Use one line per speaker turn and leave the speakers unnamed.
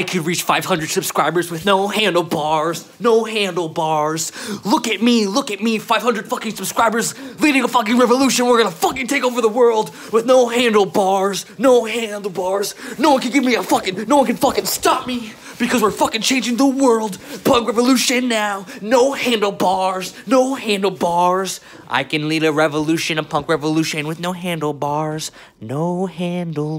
I could reach 500 subscribers with no handlebars, no handlebars. Look at me, look at me, 500 fucking subscribers, leading a fucking revolution. We're gonna fucking take over the world with no handlebars, no handlebars. No one can give me a fucking, no one can fucking stop me because we're fucking changing the world. Punk revolution now, no handlebars, no handlebars. I can lead a revolution, a punk revolution with no handlebars, no handlebars.